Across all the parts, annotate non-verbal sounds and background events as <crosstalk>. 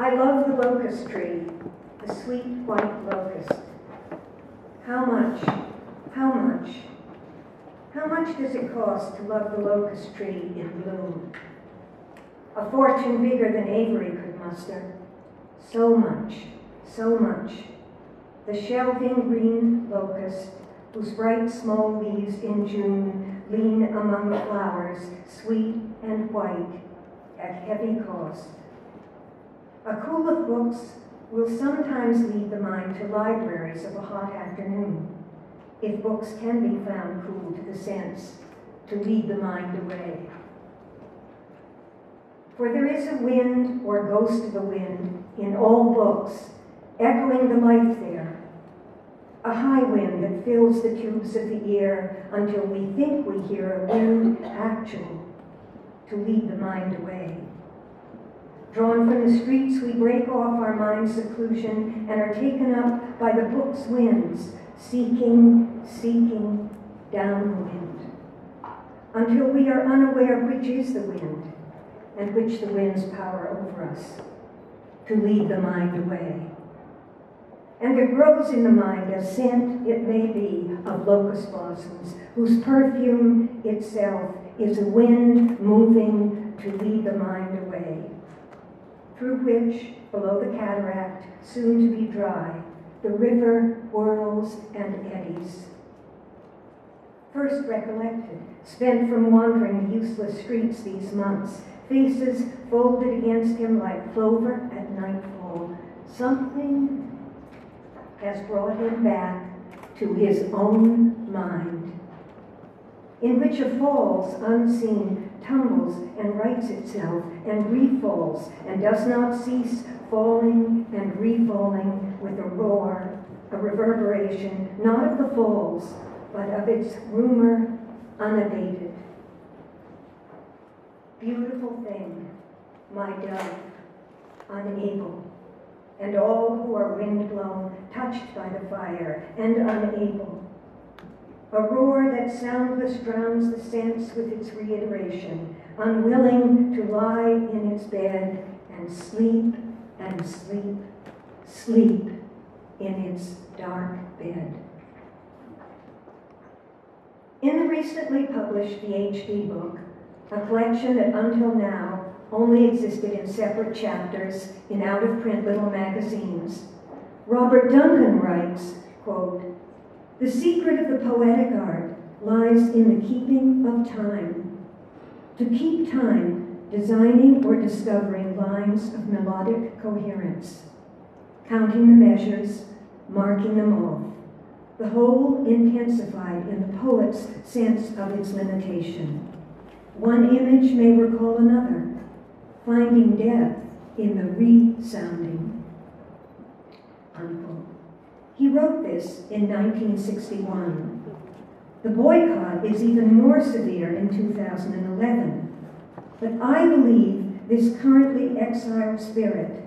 I love the locust tree, the sweet white locust. How much, how much, how much does it cost to love the locust tree in bloom? A fortune bigger than Avery could muster. So much, so much. The shelving green locust, whose bright small leaves in June lean among flowers, sweet and white, at heavy cost. A cool of books will sometimes lead the mind to libraries of a hot afternoon, if books can be found cool to the sense, to lead the mind away. For there is a wind or ghost of a wind in all books, echoing the life there. A high wind that fills the tubes of the ear until we think we hear a wind actual to lead the mind away. Drawn from the streets, we break off our mind's seclusion and are taken up by the book's winds, seeking, seeking downwind, until we are unaware which is the wind and which the wind's power over us to lead the mind away. And there grows in the mind a scent, it may be, of locust blossoms, whose perfume itself is a wind moving to lead the mind away through which, below the cataract, soon to be dry, the river whirls and eddies. First recollected, spent from wandering useless streets these months, faces folded against him like clover at nightfall. Something has brought him back to his own mind, in which a falls unseen tumbles and rights itself and refalls and does not cease falling and refalling with a roar, a reverberation, not of the falls, but of its rumor unabated. Beautiful thing, my dove, unable, and all who are wind-blown, touched by the fire, and unable a roar that soundless drowns the sense with its reiteration, unwilling to lie in its bed and sleep and sleep, sleep in its dark bed. In the recently published H.D. book, a collection that until now only existed in separate chapters in out-of-print little magazines, Robert Duncan writes, quote, the secret of the poetic art lies in the keeping of time. To keep time, designing or discovering lines of melodic coherence, counting the measures, marking them off, the whole intensified in the poet's sense of its limitation. One image may recall another, finding depth in the resounding. Unquote. He wrote this in 1961. The boycott is even more severe in 2011. But I believe this currently exiled spirit,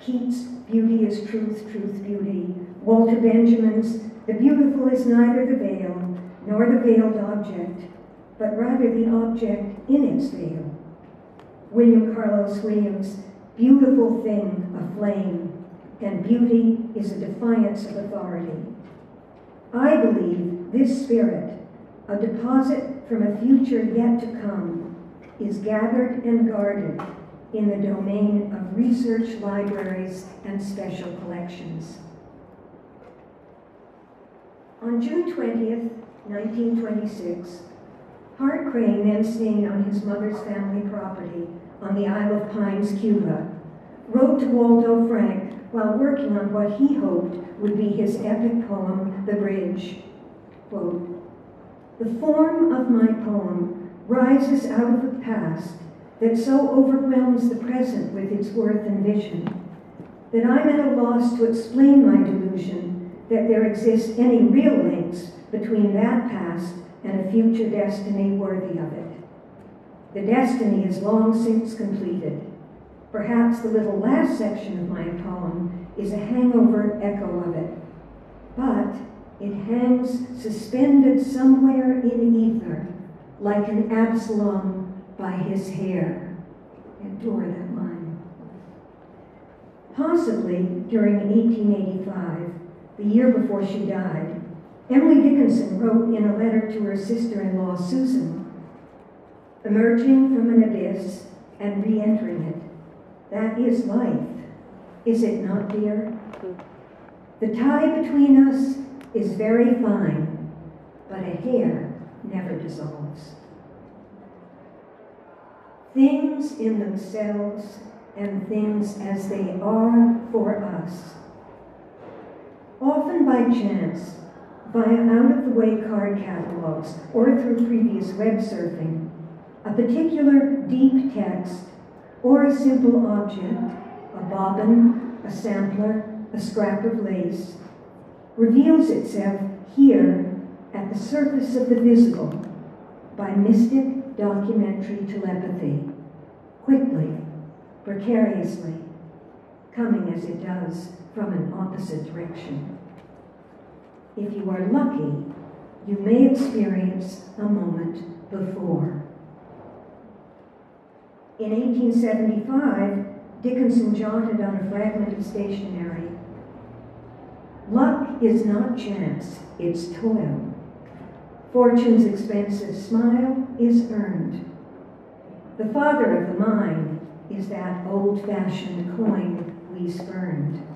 Keats' Beauty is Truth, Truth, Beauty, Walter Benjamin's The Beautiful is neither the veil nor the veiled object, but rather the object in its veil. William Carlos Williams' Beautiful Thing, a Flame, and beauty is a defiance of authority. I believe this spirit, a deposit from a future yet to come, is gathered and guarded in the domain of research libraries and special collections. On June 20th, 1926, Hart Crane, then staying on his mother's family property on the Isle of Pines, Cuba, wrote to Waldo Frank while working on what he hoped would be his epic poem, The Bridge. Quote, the form of my poem rises out of the past that so overwhelms the present with its worth and vision that I'm at a loss to explain my delusion that there exist any real links between that past and a future destiny worthy of it. The destiny is long since completed. Perhaps the little last section of my poem is a hangover echo of it, but it hangs suspended somewhere in ether, like an Absalom by his hair. Adore that line. Possibly during 1885, the year before she died, Emily Dickinson wrote in a letter to her sister in law, Susan, emerging from an abyss and re entering it. That is life, is it not, dear? The tie between us is very fine, but a hair never dissolves. Things in themselves and things as they are for us. Often by chance, via out of the way card catalogs or through previous web surfing, a particular deep text or a simple object, a bobbin, a sampler, a scrap of lace, reveals itself here at the surface of the visible by mystic documentary telepathy, quickly, precariously, coming as it does from an opposite direction. If you are lucky, you may experience a moment before. In 1875, Dickinson jotted on a fragment of stationery Luck is not chance, it's toil. Fortune's expensive smile is earned. The father of the mind is that old fashioned coin we spurned.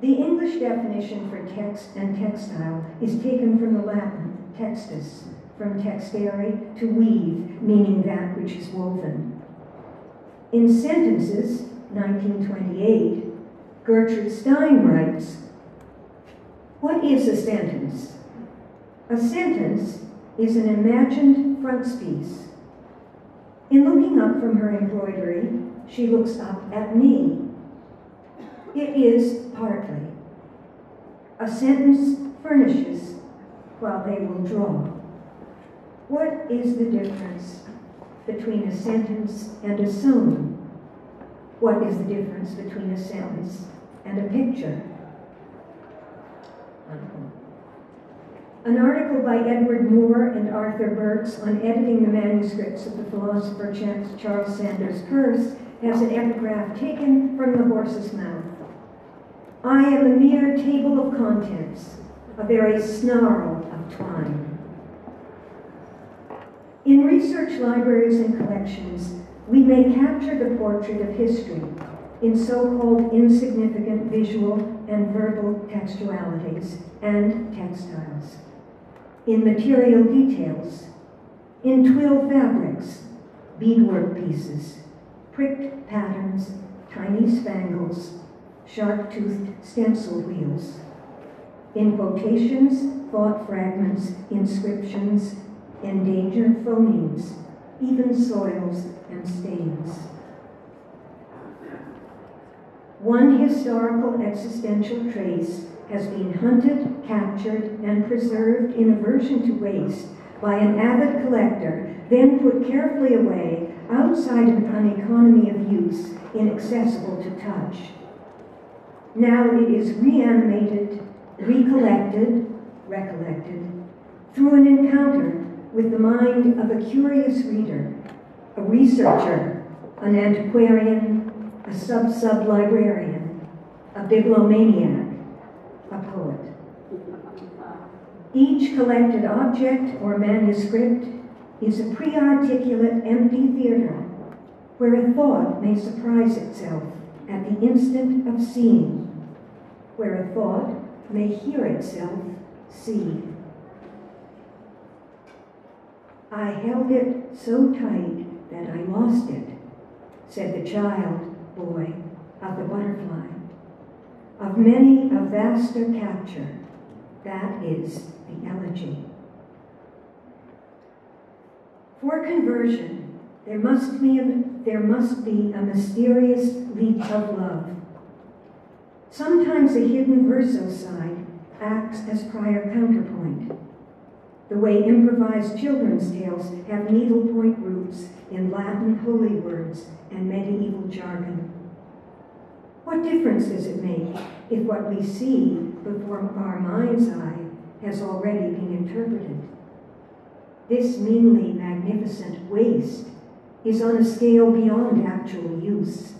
The English definition for text and textile is taken from the Latin textus, from texere, to weave, meaning that which is woven. In sentences, 1928, Gertrude Stein writes, What is a sentence? A sentence is an imagined frontispiece. In looking up from her embroidery, she looks up at me. It is partly. A sentence furnishes while they will draw. What is the difference between a sentence and a song? What is the difference between a sentence and a picture? An article by Edward Moore and Arthur Burks on editing the manuscripts of the philosopher Charles Sanders Peirce has an epigraph taken from the horse's mouth. I am a mere table of contents, a very snarl of twine. In research libraries and collections, we may capture the portrait of history in so-called insignificant visual and verbal textualities and textiles, in material details, in twill fabrics, beadwork pieces, pricked patterns, tiny spangles, sharp-toothed stencil wheels, in quotations, thought fragments, inscriptions, endangered phonemes, even soils and stains. One historical existential trace has been hunted, captured, and preserved in aversion to waste by an avid collector, then put carefully away outside of an economy of use, inaccessible to touch. Now it is reanimated, recollected, recollected, through an encounter with the mind of a curious reader a researcher, an antiquarian, a sub-sub-librarian, a bibliomaniac, a poet. Each collected object or manuscript is a pre-articulate empty theater where a thought may surprise itself at the instant of seeing, where a thought may hear itself see. I held it so tight that I lost it, said the child boy of the butterfly. Of many a vaster capture, that is the elegy. For conversion, there must be a, there must be a mysterious leap of love. Sometimes a hidden verso side acts as prior counterpoint the way improvised children's tales have needlepoint roots in Latin holy words and medieval jargon. What difference does it make if what we see before our mind's eye has already been interpreted? This meanly magnificent waste is on a scale beyond actual use,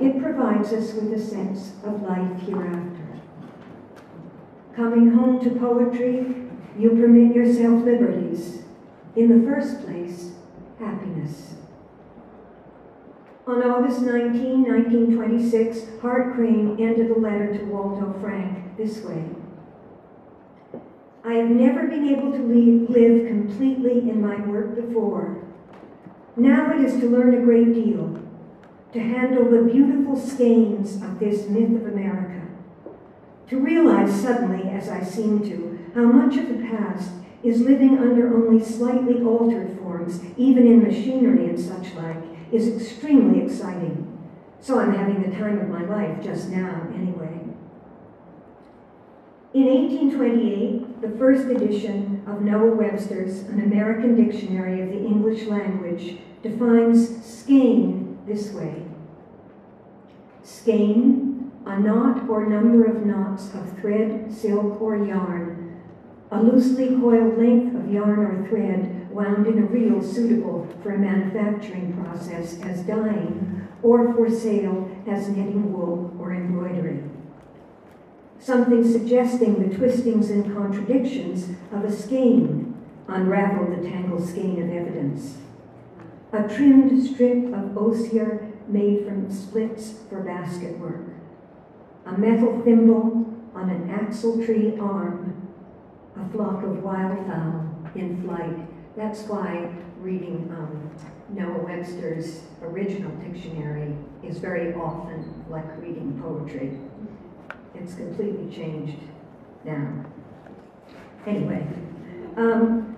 it provides us with a sense of life hereafter. Coming home to poetry, you permit yourself liberties. In the first place, happiness. On August 19, 1926, Hart Crane ended a letter to Waldo Frank this way. I have never been able to leave, live completely in my work before. Now it is to learn a great deal, to handle the beautiful skeins of this myth of America, to realize suddenly, as I seem to, how much of the past is living under only slightly altered forms, even in machinery and such like, is extremely exciting. So I'm having the time of my life just now, anyway. In 1828, the first edition of Noah Webster's An American Dictionary of the English Language defines skein this way. Skein, a knot or number of knots of thread, silk, or yarn, a loosely coiled length of yarn or thread wound in a reel suitable for a manufacturing process as dyeing or for sale as knitting wool or embroidery something suggesting the twistings and contradictions of a skein unraveled the tangled skein of evidence. A trimmed strip of osier made from splits for basket work. A metal thimble on an axle tree arm. A flock of wildfowl in flight. That's why reading um, Noah Webster's original dictionary is very often like reading poetry. It's completely changed now. Anyway, um,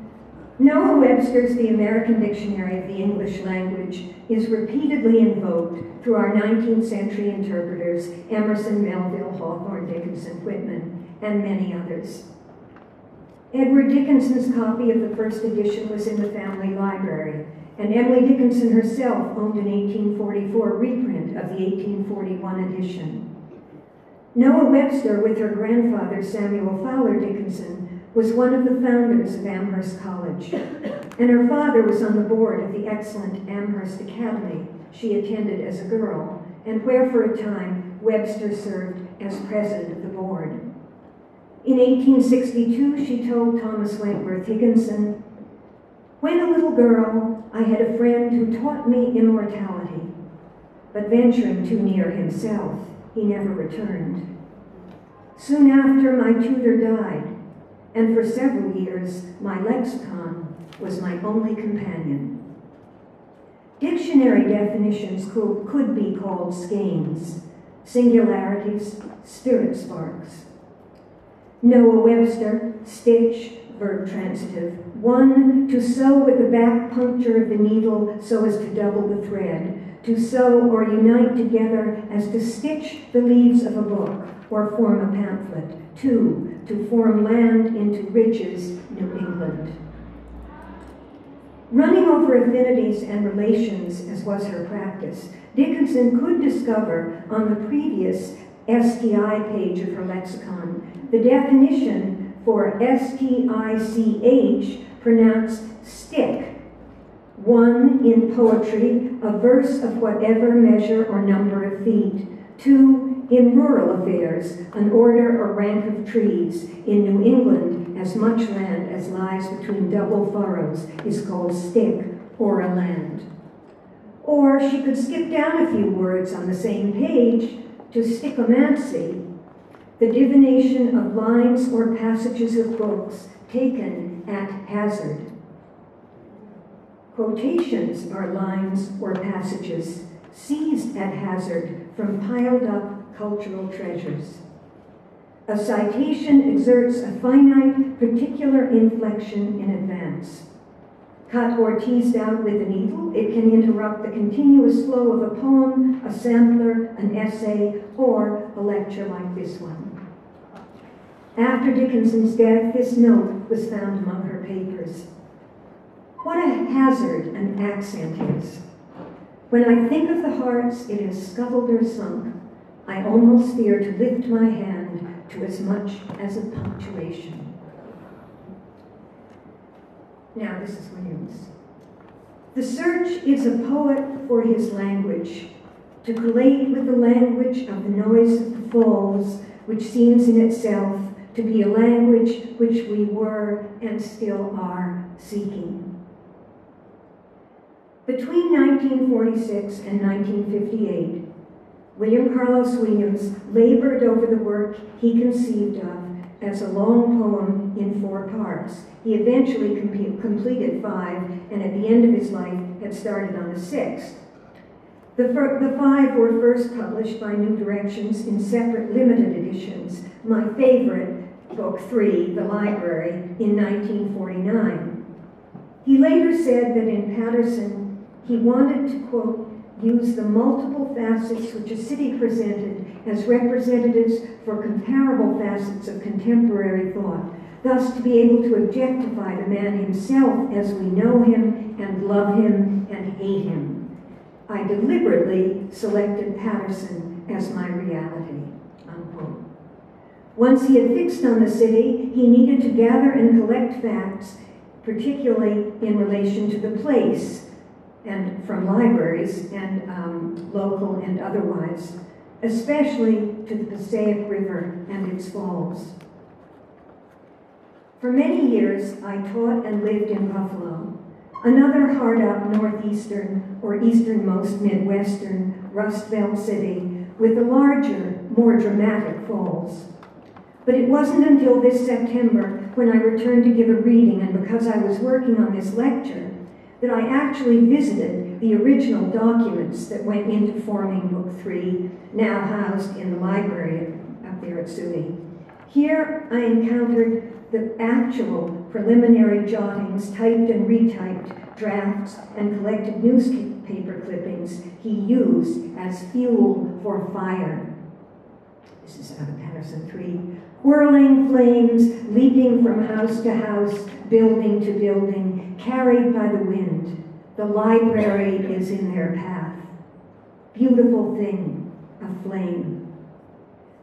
Noah Webster's The American Dictionary of the English Language is repeatedly invoked through our 19th century interpreters Emerson, Melville, Hawthorne, Dickinson, Whitman, and many others. Edward Dickinson's copy of the first edition was in the family library, and Emily Dickinson herself owned an 1844 reprint of the 1841 edition. Noah Webster, with her grandfather Samuel Fowler Dickinson, was one of the founders of Amherst College, and her father was on the board of the excellent Amherst Academy she attended as a girl, and where for a time Webster served as president of the board. In 1862, she told Thomas Wentworth Higginson, When a little girl, I had a friend who taught me immortality, but venturing too near himself, he never returned. Soon after, my tutor died, and for several years, my lexicon was my only companion. Dictionary definitions could, could be called skeins, singularities, spirit sparks. Noah Webster, stitch, verb transitive. One, to sew with the back puncture of the needle so as to double the thread to sew or unite together as to stitch the leaves of a book or form a pamphlet. Two, to form land into ridges, New England. Running over affinities and relations, as was her practice, Dickinson could discover on the previous STI page of her lexicon the definition for S-T-I-C-H, pronounced stick, one, in poetry, a verse of whatever measure or number of feet. Two, in rural affairs, an order or rank of trees. In New England, as much land as lies between double furrows is called stick or a land. Or she could skip down a few words on the same page to stichomancy, the divination of lines or passages of books taken at hazard. Quotations are lines or passages seized at hazard from piled up cultural treasures. A citation exerts a finite, particular inflection in advance. Cut or teased out with a needle, it can interrupt the continuous flow of a poem, a sampler, an essay, or a lecture like this one. After Dickinson's death, this note was found among her papers. What a hazard an accent is. When I think of the hearts it has scuttled or sunk, I almost fear to lift my hand to as much as a punctuation. Now, this is Williams. The search is a poet for his language, to collate with the language of the noise of the falls, which seems in itself to be a language which we were and still are seeking. Between 1946 and 1958, William Carlos Williams labored over the work he conceived of as a long poem in four parts. He eventually com completed five, and at the end of his life had started on the sixth. The, the five were first published by New Directions in separate limited editions. My favorite, Book Three, The Library, in 1949. He later said that in Paterson, he wanted to, quote, use the multiple facets which a city presented as representatives for comparable facets of contemporary thought, thus to be able to objectify the man himself as we know him and love him and hate him. I deliberately selected Paterson as my reality. Unquote. Once he had fixed on the city, he needed to gather and collect facts, particularly in relation to the place, and from libraries and um, local and otherwise, especially to the Passaic River and its falls. For many years, I taught and lived in Buffalo, another hard up northeastern or easternmost midwestern Rust Belt city with the larger, more dramatic falls. But it wasn't until this September when I returned to give a reading and because I was working on this lecture that I actually visited the original documents that went into forming Book Three, now housed in the library up there at SUNY. Here I encountered the actual preliminary jottings, typed and retyped drafts, and collected newspaper clippings he used as fuel for fire. This is out of Paterson 3. Whirling flames, leaping from house to house, building to building, carried by the wind. The library is in their path. Beautiful thing, a flame.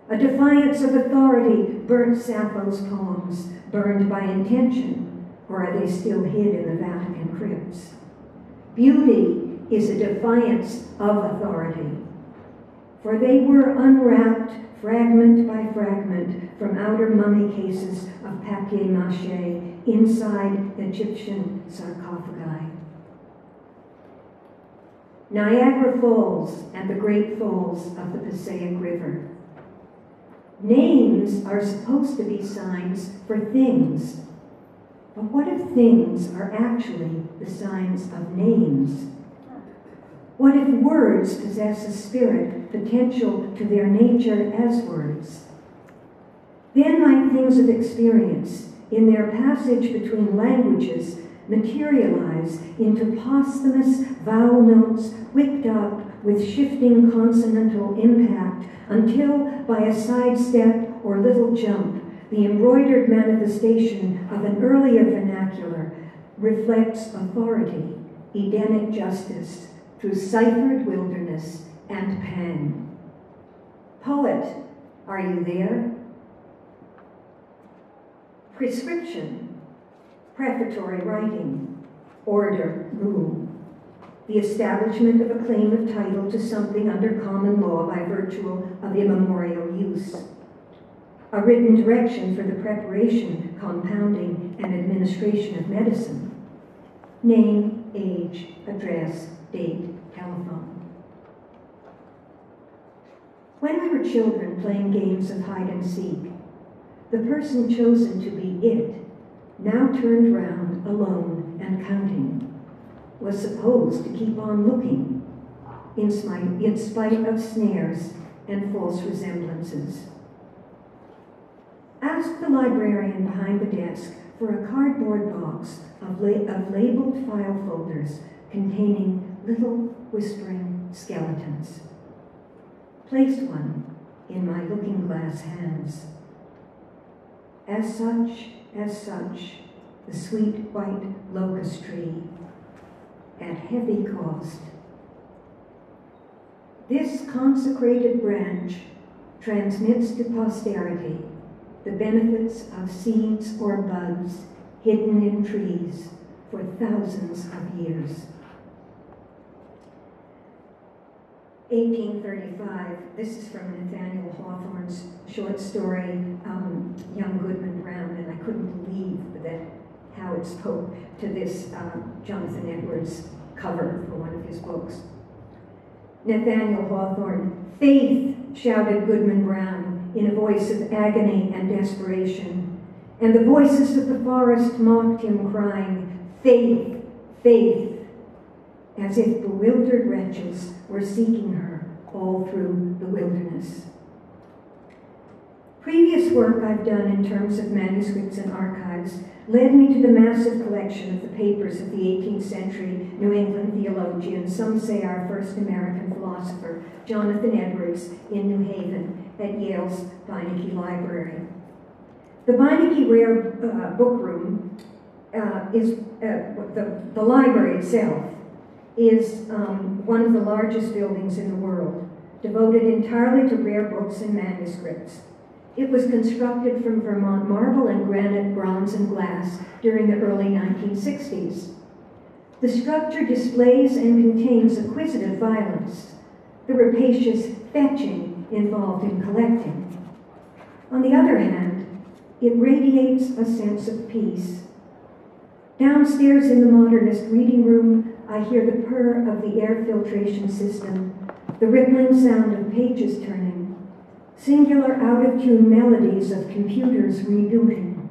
A defiance of authority burnt Sappho's poems, burned by intention, or are they still hid in the Vatican crypts? Beauty is a defiance of authority, for they were unwrapped fragment by fragment from outer mummy cases of papier-mâché inside Egyptian sarcophagi. Niagara Falls and the Great Falls of the Passaic River. Names are supposed to be signs for things. But what if things are actually the signs of names? What if words possess a spirit potential to their nature as words? Then might things of experience, in their passage between languages, materialize into posthumous vowel notes whipped up with shifting consonantal impact until, by a sidestep or little jump, the embroidered manifestation of an earlier vernacular reflects authority, Edenic justice, through ciphered wilderness and pen. Poet, are you there? Prescription, prefatory writing, order, rule. The establishment of a claim of title to something under common law by virtue of immemorial use. A written direction for the preparation, compounding, and administration of medicine. Name, age, address, date, telephone. When we were children playing games of hide and seek, the person chosen to be it, now turned round alone and counting, was supposed to keep on looking in spite, in spite of snares and false resemblances. Ask the librarian behind the desk for a cardboard box of, la of labeled file folders containing little whispering skeletons. Placed one in my looking glass hands. As such, as such, the sweet white locust tree, at heavy cost. This consecrated branch transmits to posterity the benefits of seeds or buds hidden in trees for thousands of years. 1835. This is from Nathaniel Hawthorne's short story, um, Young Goodman Brown, and I couldn't believe that how it spoke to this uh, Jonathan Edwards cover for one of his books. Nathaniel Hawthorne, faith, shouted Goodman Brown in a voice of agony and desperation. And the voices of the forest mocked him, crying, Faith, faith, as if bewildered wretches were seeking her all through the wilderness. Previous work I've done in terms of manuscripts and archives led me to the massive collection of the papers of the 18th century New England theologian, some say our first American philosopher, Jonathan Edwards, in New Haven at Yale's Beinecke Library. The Beinecke Rare uh, Book Room uh, is uh, the, the library itself is um, one of the largest buildings in the world, devoted entirely to rare books and manuscripts. It was constructed from Vermont marble and granite, bronze, and glass during the early 1960s. The structure displays and contains acquisitive violence, the rapacious fetching involved in collecting. On the other hand, it radiates a sense of peace. Downstairs in the modernist reading room, I hear the purr of the air filtration system, the rippling sound of pages turning, singular out-of-tune melodies of computers rebooting.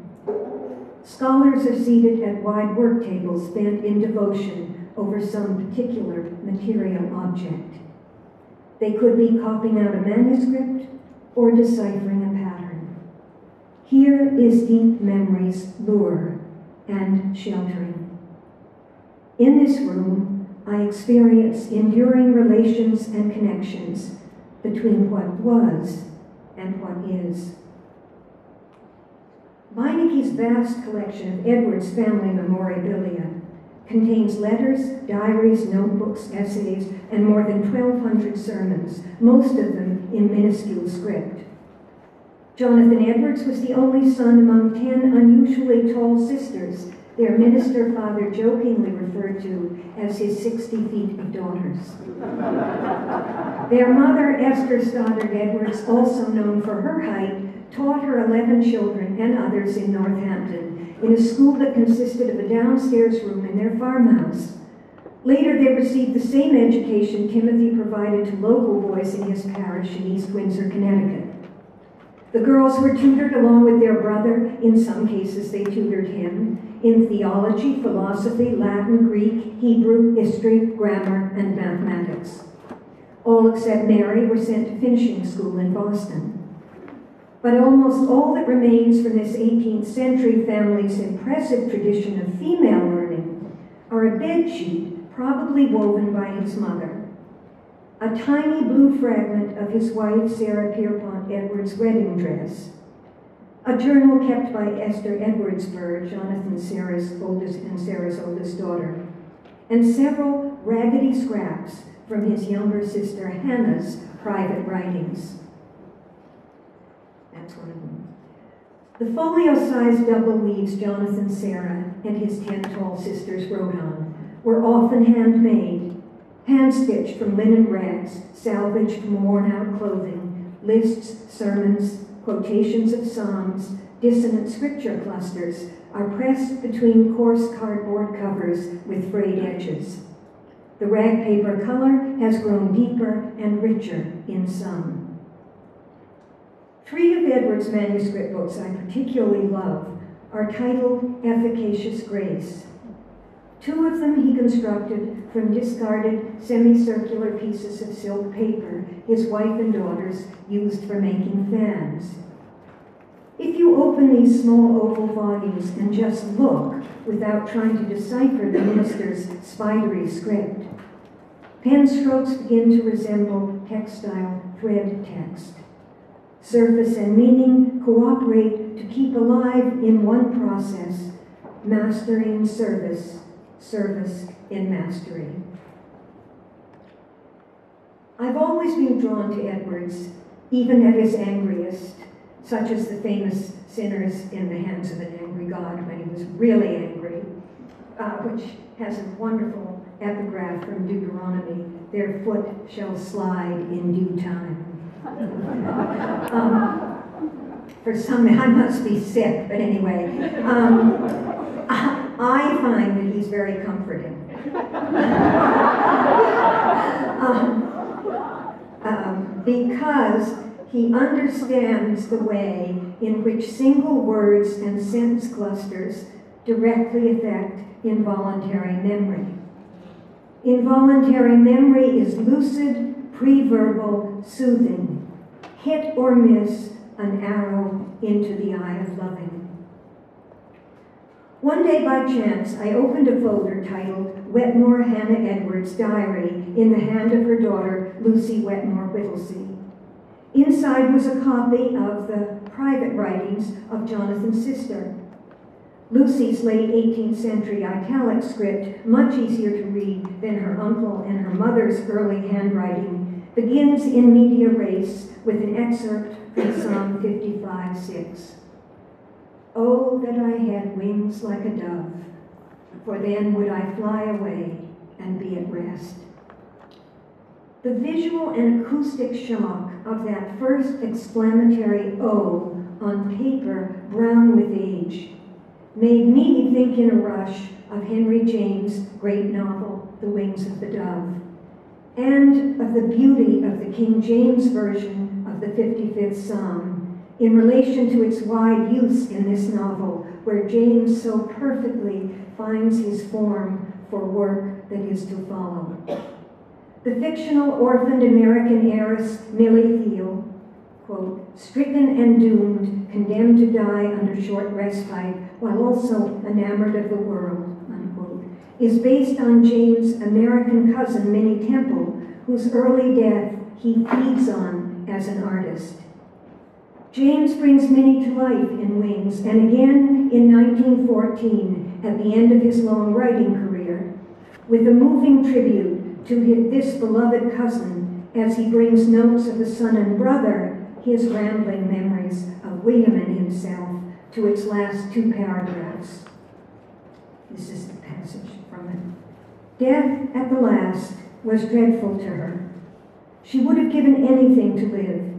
Scholars are seated at wide work tables bent in devotion over some particular material object. They could be copying out a manuscript or deciphering a pattern. Here is deep memory's lure and sheltering. In this room, I experience enduring relations and connections between what was and what is. Beinecke's vast collection of Edwards family memorabilia contains letters, diaries, notebooks, essays, and more than 1,200 sermons, most of them in minuscule script. Jonathan Edwards was the only son among ten unusually tall sisters their minister father jokingly referred to as his 60 feet of daughters. Their mother, Esther Stoddard Edwards, also known for her height, taught her 11 children and others in Northampton in a school that consisted of a downstairs room in their farmhouse. Later, they received the same education Timothy provided to local boys in his parish in East Windsor, Connecticut. The girls were tutored along with their brother. In some cases, they tutored him in theology, philosophy, Latin, Greek, Hebrew, history, grammar, and mathematics. All except Mary were sent to finishing school in Boston. But almost all that remains from this 18th century family's impressive tradition of female learning are a bed sheet probably woven by his mother a tiny blue fragment of his wife Sarah Pierpont Edwards' wedding dress, a journal kept by Esther Edwards Burr, Jonathan Sarah's oldest and Sarah's oldest daughter, and several raggedy scraps from his younger sister Hannah's private writings. That's one of them. The folio-sized double leaves Jonathan Sarah and his ten tall sisters wrote on were often handmade hand-stitched from linen rags, salvaged from worn-out clothing, lists, sermons, quotations of psalms, dissonant scripture clusters are pressed between coarse cardboard covers with frayed edges. The rag paper color has grown deeper and richer in some. Three of Edwards' manuscript books I particularly love are titled Efficacious Grace Two of them he constructed from discarded semicircular pieces of silk paper his wife and daughters used for making fans. If you open these small oval volumes and just look without trying to decipher the minister's spidery script, pen strokes begin to resemble textile thread text. Surface and meaning cooperate to keep alive in one process, mastering service service in mastery. I've always been drawn to Edwards, even at his angriest, such as the famous sinners in the hands of an angry God when he was really angry, uh, which has a wonderful epigraph from Deuteronomy, their foot shall slide in due time. <laughs> Um, for some, I must be sick, but anyway. Um, I find that he's very comforting. <laughs> um, um, because he understands the way in which single words and sentence clusters directly affect involuntary memory. Involuntary memory is lucid, pre-verbal, soothing. Hit or miss an arrow into the eye of loving. One day by chance, I opened a folder titled Wetmore Hannah Edwards' Diary in the hand of her daughter, Lucy Wetmore Whittlesey. Inside was a copy of the private writings of Jonathan's sister. Lucy's late 18th century italic script, much easier to read than her uncle and her mother's early handwriting, begins in media res with an excerpt from Psalm 55 6. Oh, that I had wings like a dove, for then would I fly away and be at rest. The visual and acoustic shock of that first exclamatory O on paper brown with age made me think in a rush of Henry James' great novel, The Wings of the Dove, and of the beauty of the King James Version of the 55th Psalm in relation to its wide use in this novel, where James so perfectly finds his form for work that is to follow. The fictional orphaned American heiress Milly Theale, quote, stricken and doomed, condemned to die under short respite, while also enamored of the world, unquote, is based on James' American cousin Minnie Temple, whose early death he feeds on as an artist. James brings Minnie to life in Wings, and again in 1914, at the end of his long writing career, with a moving tribute to this beloved cousin as he brings notes of the son and brother, his rambling memories of William and himself, to its last two paragraphs. This is the passage from it. Death at the last was dreadful to her. She would have given anything to live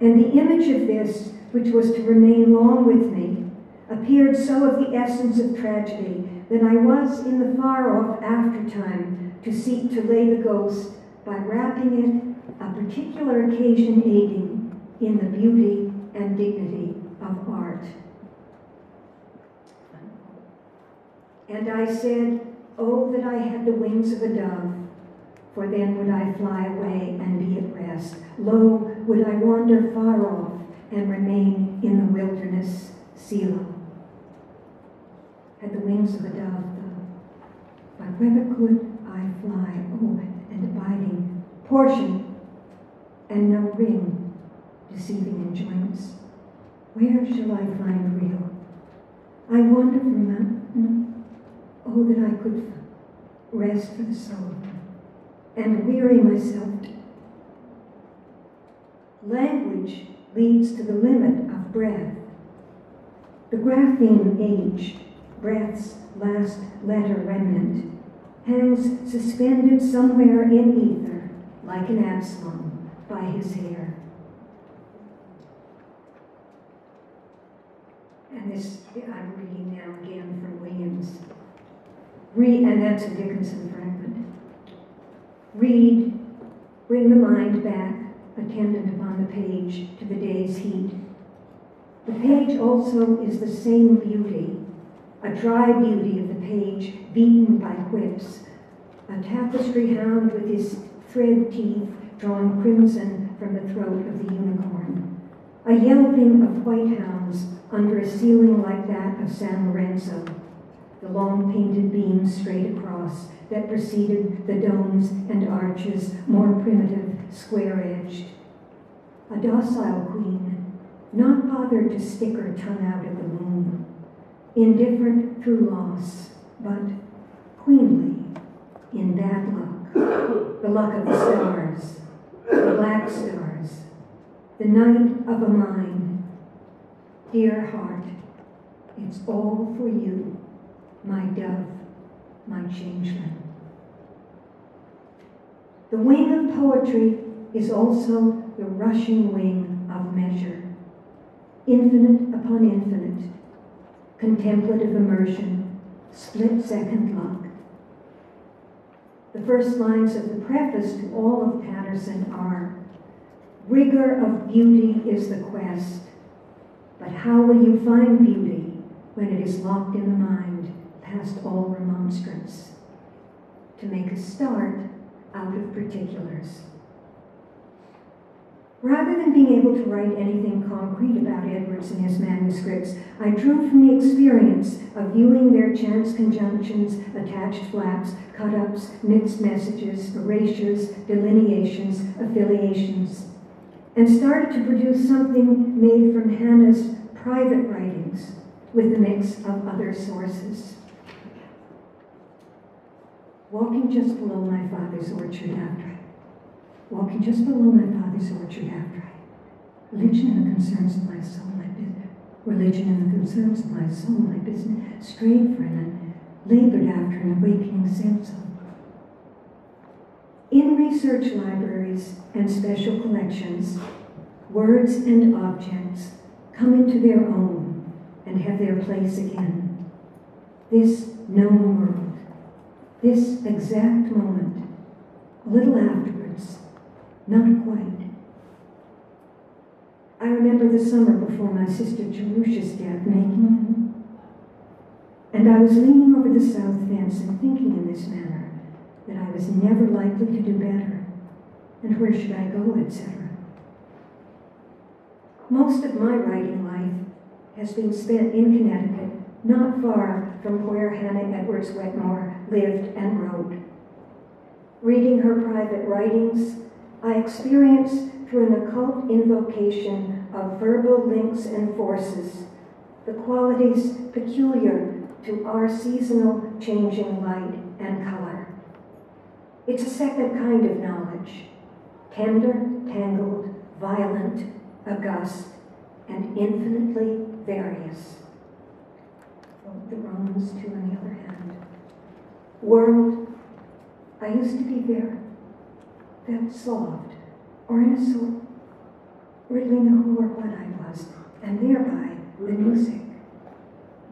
and the image of this, which was to remain long with me, appeared so of the essence of tragedy that I was in the far off aftertime to seek to lay the ghost by wrapping it, a particular occasion aiding, in the beauty and dignity of art. And I said, Oh, that I had the wings of a dove for then would I fly away and be at rest. Lo, would I wander far off and remain in the wilderness, Selah. Had the wings of a dove, though. But whither could I fly? Oh, and abiding portion and no ring, deceiving enjoyments. Where shall I find real? I wander from mountain. Oh, that I could rest for the soul and weary myself. Language leads to the limit of breath. The grapheme age, breath's last letter remnant, hangs suspended somewhere in ether like an Absalom by his hair. And this I'm reading now again from Williams. Read, and that's a Dickinson fragment. Read, bring the mind back, attendant upon the page, to the day's heat. The page also is the same beauty, a dry beauty of the page beaten by whips, a tapestry hound with his thread teeth drawn crimson from the throat of the unicorn, a yelping of white hounds under a ceiling like that of San Lorenzo, the long painted beams straight across, that preceded the domes and arches, more primitive, square-edged. A docile queen, not bothered to stick her tongue out at the moon, indifferent through loss, but queenly in bad luck, the luck of the stars, the black stars, the night of a mind. Dear heart, it's all for you, my dove my changeling. The wing of poetry is also the rushing wing of measure, infinite upon infinite, contemplative immersion, split second luck. The first lines of the preface to all of Paterson are Rigor of beauty is the quest, but how will you find beauty when it is locked in the mind past all remonstrance? To make a start out of particulars. Rather than being able to write anything concrete about Edwards and his manuscripts, I drew from the experience of viewing their chance conjunctions, attached flaps, cut ups, mixed messages, erasures, delineations, affiliations, and started to produce something made from Hannah's private writings with a mix of other sources. Walking just below my father's orchard after I walking just below my father's orchard after I. Religion and the concerns of my soul, my business. Religion and the concerns of my soul, my business. Strayed for and labored after an awakening sense of. In research libraries and special collections, words and objects come into their own and have their place again. This known world, this exact moment, a little afterwards, not quite. I remember the summer before my sister Jerusha's death making them. And I was leaning over the south fence and thinking in this manner that I was never likely to do better, and where should I go, etc. Most of my writing life has been spent in Connecticut, not far from where Hannah Edwards Wetmore lived and wrote. Reading her private writings, I experience through an occult invocation of verbal links and forces the qualities peculiar to our seasonal changing light and color. It's a second kind of knowledge, tender, tangled, violent, august, and infinitely various. The Romans, too, on the other hand. World, I used to be there felt soft or in a soul, really knew who or what I was, and thereby the music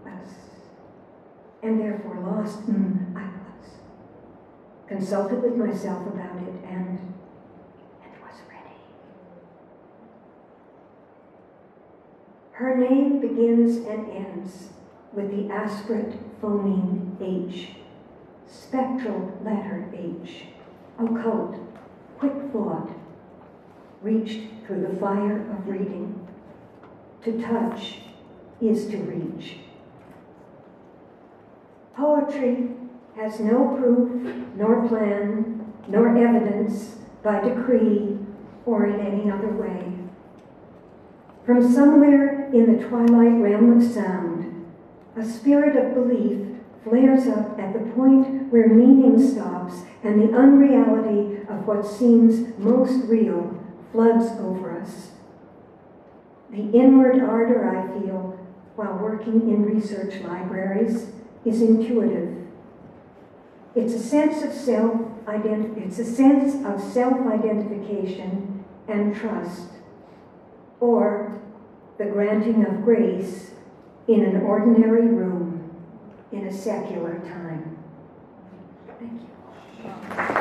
was, and therefore lost mm, I was. Consulted with myself about it and and was ready. Her name begins and ends with the aspirate phoneme H, spectral letter H, occult quick thought reached through the fire of reading. To touch is to reach. Poetry has no proof, nor plan, nor evidence by decree or in any other way. From somewhere in the twilight realm of sound, a spirit of belief flares up at the point where meaning stops and the unreality of what seems most real floods over us. The inward ardor I feel while working in research libraries is intuitive. It's a sense of self it's a sense of self-identification and trust, or the granting of grace in an ordinary room in a secular time. Thank you.